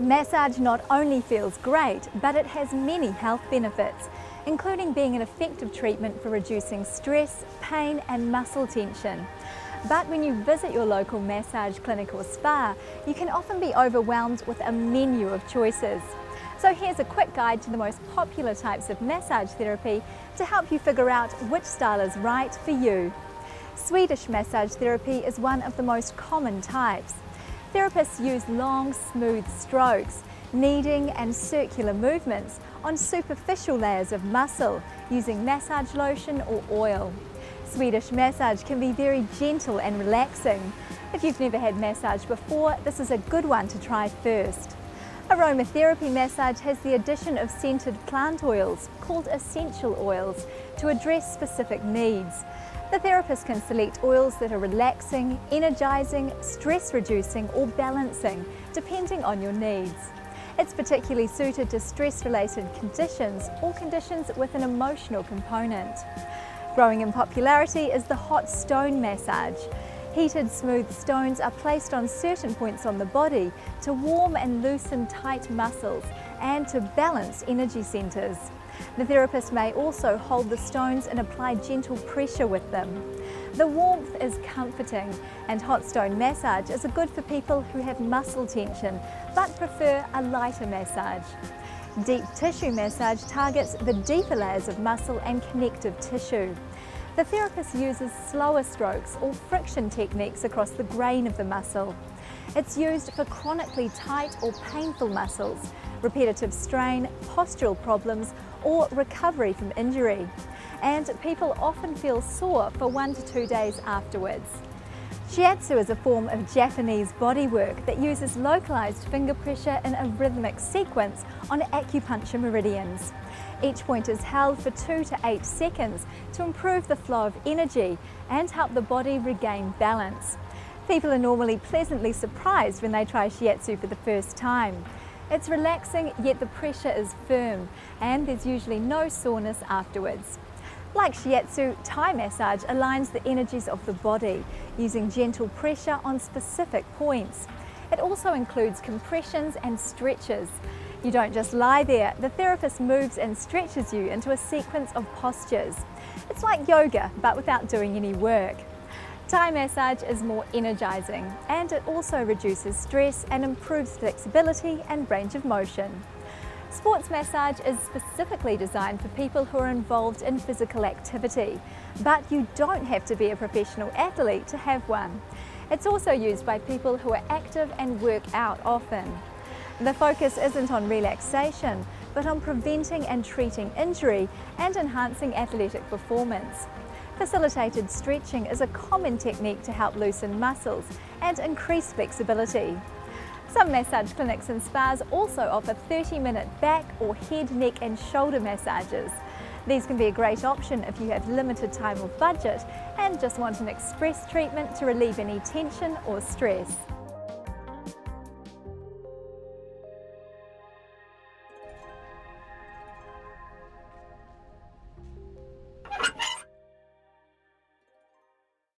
Massage not only feels great, but it has many health benefits, including being an effective treatment for reducing stress, pain and muscle tension. But when you visit your local massage clinic or spa, you can often be overwhelmed with a menu of choices. So here's a quick guide to the most popular types of massage therapy to help you figure out which style is right for you. Swedish massage therapy is one of the most common types. Therapists use long, smooth strokes, kneading and circular movements on superficial layers of muscle using massage lotion or oil. Swedish massage can be very gentle and relaxing. If you've never had massage before, this is a good one to try first. Aromatherapy massage has the addition of scented plant oils, called essential oils, to address specific needs. The therapist can select oils that are relaxing, energising, stress reducing or balancing, depending on your needs. It's particularly suited to stress related conditions or conditions with an emotional component. Growing in popularity is the hot stone massage. Heated smooth stones are placed on certain points on the body to warm and loosen tight muscles and to balance energy centres. The therapist may also hold the stones and apply gentle pressure with them. The warmth is comforting and hot stone massage is good for people who have muscle tension but prefer a lighter massage. Deep tissue massage targets the deeper layers of muscle and connective tissue. The therapist uses slower strokes or friction techniques across the grain of the muscle. It's used for chronically tight or painful muscles, repetitive strain, postural problems or recovery from injury. And people often feel sore for one to two days afterwards. Shiatsu is a form of Japanese bodywork that uses localized finger pressure in a rhythmic sequence on acupuncture meridians. Each point is held for two to eight seconds to improve the flow of energy and help the body regain balance. People are normally pleasantly surprised when they try shiatsu for the first time. It's relaxing, yet the pressure is firm, and there's usually no soreness afterwards. Like shiatsu, Thai massage aligns the energies of the body, using gentle pressure on specific points. It also includes compressions and stretches. You don't just lie there, the therapist moves and stretches you into a sequence of postures. It's like yoga, but without doing any work. Thai massage is more energising and it also reduces stress and improves flexibility and range of motion. Sports massage is specifically designed for people who are involved in physical activity, but you don't have to be a professional athlete to have one. It's also used by people who are active and work out often. The focus isn't on relaxation, but on preventing and treating injury and enhancing athletic performance. Facilitated stretching is a common technique to help loosen muscles and increase flexibility. Some massage clinics and spas also offer 30 minute back or head, neck and shoulder massages. These can be a great option if you have limited time or budget and just want an express treatment to relieve any tension or stress.